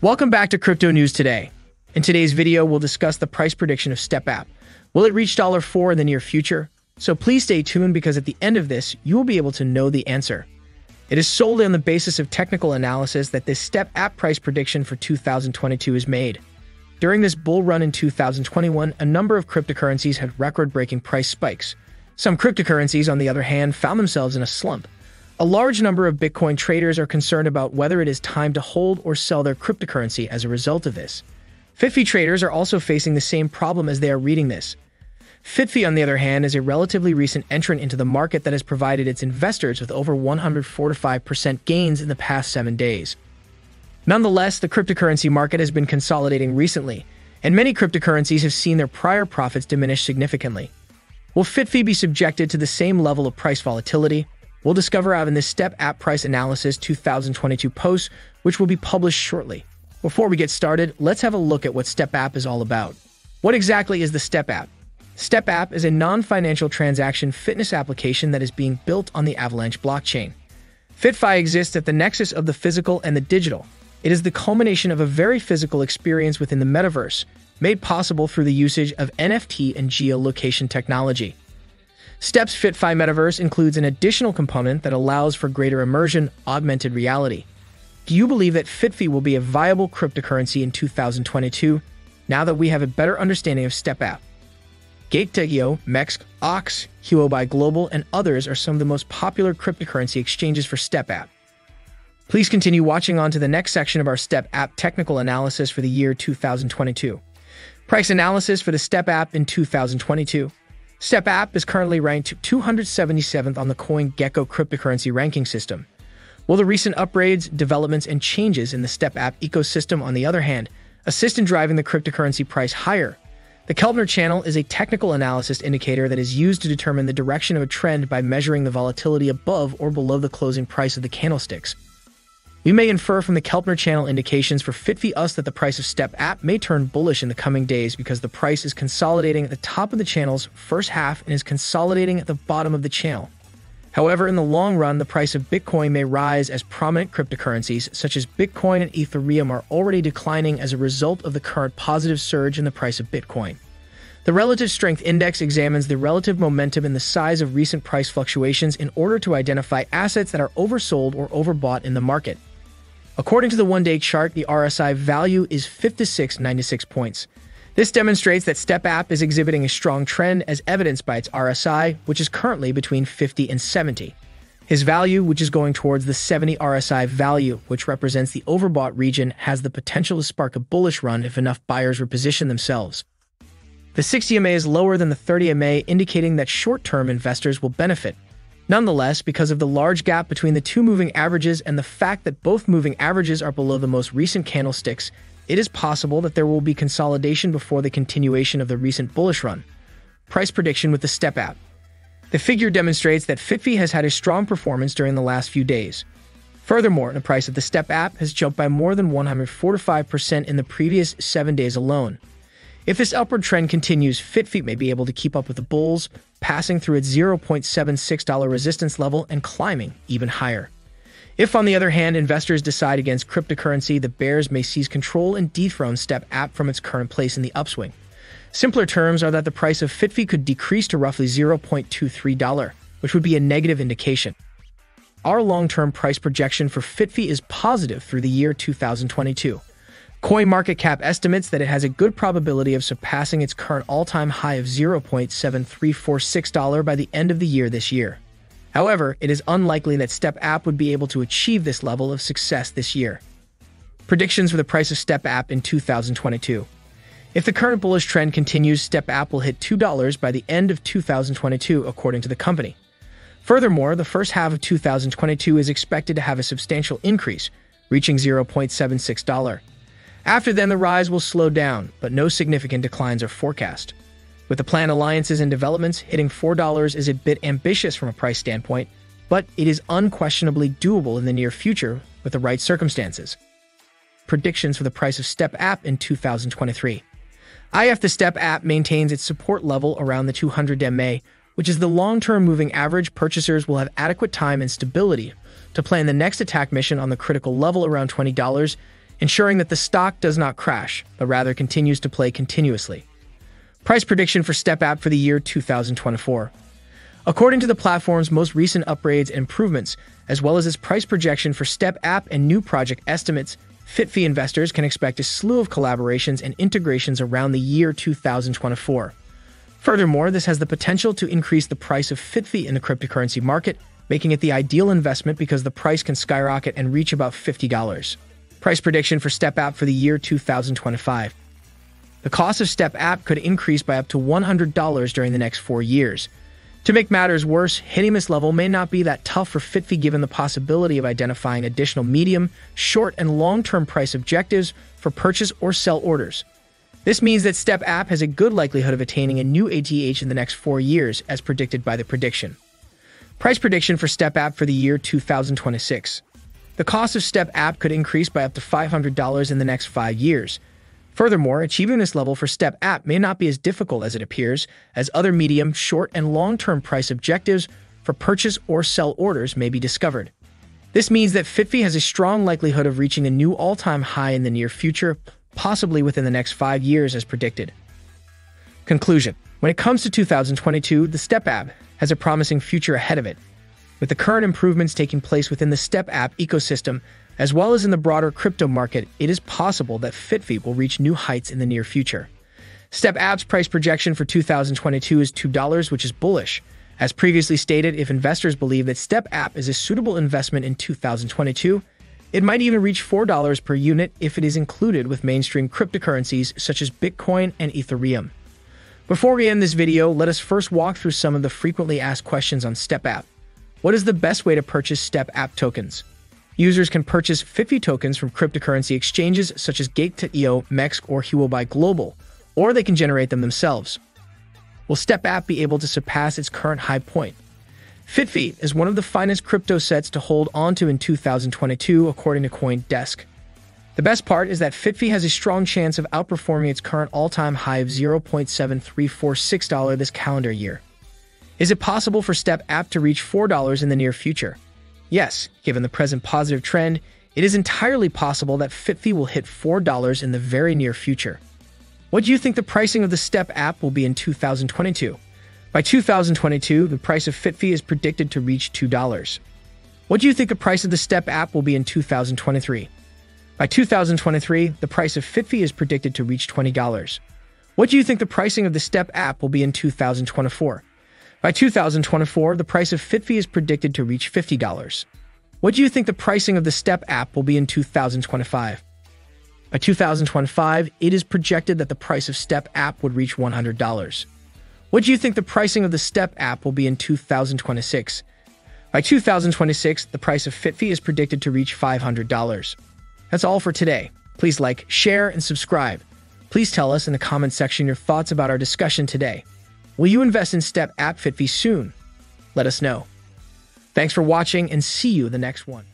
Welcome back to Crypto News Today. In today's video, we'll discuss the price prediction of Step App. Will it reach $4 in the near future? So please stay tuned because at the end of this, you will be able to know the answer. It is solely on the basis of technical analysis that this Step App price prediction for 2022 is made. During this bull run in 2021, a number of cryptocurrencies had record-breaking price spikes. Some cryptocurrencies, on the other hand, found themselves in a slump. A large number of Bitcoin traders are concerned about whether it is time to hold or sell their cryptocurrency as a result of this. FitFi traders are also facing the same problem as they are reading this. FitFi, on the other hand, is a relatively recent entrant into the market that has provided its investors with over 145% gains in the past seven days. Nonetheless, the cryptocurrency market has been consolidating recently, and many cryptocurrencies have seen their prior profits diminish significantly. Will FitFi be subjected to the same level of price volatility? We'll discover out in this Step App Price Analysis 2022 post, which will be published shortly. Before we get started, let's have a look at what Step App is all about. What exactly is the Step App? Step App is a non-financial transaction fitness application that is being built on the Avalanche blockchain. FitFi exists at the nexus of the physical and the digital, it is the culmination of a very physical experience within the metaverse, made possible through the usage of NFT and geolocation technology. Steps FitFi Metaverse includes an additional component that allows for greater immersion, augmented reality. Do you believe that FitFi will be a viable cryptocurrency in 2022, now that we have a better understanding of StepApp? Gate.io, Mex, Ox, Huobi Global, and others are some of the most popular cryptocurrency exchanges for Step App. Please continue watching on to the next section of our STEP app technical analysis for the year 2022. Price analysis for the STEP app in 2022. STEP app is currently ranked 277th on the CoinGecko cryptocurrency ranking system. While the recent upgrades, developments, and changes in the STEP app ecosystem, on the other hand, assist in driving the cryptocurrency price higher. The Keltner channel is a technical analysis indicator that is used to determine the direction of a trend by measuring the volatility above or below the closing price of the candlesticks. We may infer from the Keltner channel indications for FitFi Us that the price of Step app may turn bullish in the coming days because the price is consolidating at the top of the channel's first half and is consolidating at the bottom of the channel. However, in the long run, the price of Bitcoin may rise as prominent cryptocurrencies such as Bitcoin and Ethereum are already declining as a result of the current positive surge in the price of Bitcoin. The Relative Strength Index examines the relative momentum and the size of recent price fluctuations in order to identify assets that are oversold or overbought in the market. According to the one day chart, the RSI value is 5696 points. This demonstrates that StepApp is exhibiting a strong trend as evidenced by its RSI, which is currently between 50 and 70. His value, which is going towards the 70 RSI value, which represents the overbought region, has the potential to spark a bullish run if enough buyers reposition themselves. The 60 MA is lower than the 30 MA, indicating that short term investors will benefit, Nonetheless, because of the large gap between the two moving averages and the fact that both moving averages are below the most recent candlesticks, it is possible that there will be consolidation before the continuation of the recent bullish run. Price prediction with the Step app. The figure demonstrates that FitFi has had a strong performance during the last few days. Furthermore, the price of the Step app has jumped by more than 145% in the previous seven days alone. If this upward trend continues, FitFi may be able to keep up with the bulls, passing through its $0.76 resistance level and climbing even higher. If, on the other hand, investors decide against cryptocurrency, the bears may seize control and dethrone Step app from its current place in the upswing. Simpler terms are that the price of FitFi could decrease to roughly $0.23, which would be a negative indication. Our long-term price projection for FitFi is positive through the year 2022. CoinMarketCap estimates that it has a good probability of surpassing its current all-time high of $0.7346 by the end of the year this year. However, it is unlikely that Step App would be able to achieve this level of success this year. Predictions for the price of Step App in 2022. If the current bullish trend continues, Step App will hit $2 by the end of 2022, according to the company. Furthermore, the first half of 2022 is expected to have a substantial increase, reaching $0.76. After then, the rise will slow down, but no significant declines are forecast. With the planned alliances and developments, hitting $4 is a bit ambitious from a price standpoint, but it is unquestionably doable in the near future with the right circumstances. Predictions for the price of Step app in 2023. IF the Step app maintains its support level around the 200 MA, which is the long-term moving average purchasers will have adequate time and stability to plan the next attack mission on the critical level around $20 ensuring that the stock does not crash, but rather continues to play continuously. Price prediction for Step App for the year 2024. According to the platform's most recent upgrades and improvements, as well as its price projection for Step App and new project estimates, FitFi investors can expect a slew of collaborations and integrations around the year 2024. Furthermore, this has the potential to increase the price of FitFi in the cryptocurrency market, making it the ideal investment because the price can skyrocket and reach about $50. Price prediction for Step App for the year 2025. The cost of Step App could increase by up to $100 during the next four years. To make matters worse, hitting this level may not be that tough for FitFi given the possibility of identifying additional medium, short, and long term price objectives for purchase or sell orders. This means that Step App has a good likelihood of attaining a new ATH in the next four years, as predicted by the prediction. Price prediction for Step App for the year 2026. The cost of Step App could increase by up to $500 in the next five years. Furthermore, achieving this level for Step App may not be as difficult as it appears, as other medium, short, and long-term price objectives for purchase or sell orders may be discovered. This means that FitFi has a strong likelihood of reaching a new all-time high in the near future, possibly within the next five years as predicted. Conclusion. When it comes to 2022, the Step App has a promising future ahead of it. With the current improvements taking place within the Step App ecosystem, as well as in the broader crypto market, it is possible that FitFi will reach new heights in the near future. Step App's price projection for 2022 is $2, which is bullish. As previously stated, if investors believe that Step App is a suitable investment in 2022, it might even reach $4 per unit if it is included with mainstream cryptocurrencies such as Bitcoin and Ethereum. Before we end this video, let us first walk through some of the frequently asked questions on Step App. What is the best way to purchase Step App tokens? Users can purchase FitFi tokens from cryptocurrency exchanges such as Gate.io, MEXC, or Huobi Global, or they can generate them themselves. Will Step App be able to surpass its current high point? FitFi is one of the finest crypto sets to hold onto in 2022, according to CoinDesk. The best part is that FitFi has a strong chance of outperforming its current all-time high of $0.7346 this calendar year. Is it possible for Step App to reach $4 in the near future? Yes, given the present positive trend, it is entirely possible that FitFi will hit $4 in the very near future. What do you think the pricing of the STEP app will be in 2022? By 2022, the price of FitFi is predicted to reach $2. What do you think the price of the STEP app will be in 2023? By 2023, the price of FitFi is predicted to reach $20. What do you think the pricing of the STEP app will be in 2024? By 2024, the price of FitFi is predicted to reach $50. What do you think the pricing of the STEP app will be in 2025? By 2025, it is projected that the price of STEP app would reach $100. What do you think the pricing of the STEP app will be in 2026? By 2026, the price of FitFi is predicted to reach $500. That's all for today. Please like, share, and subscribe. Please tell us in the comment section your thoughts about our discussion today. Will you invest in Step App FitFi soon? Let us know. Thanks for watching and see you the next one.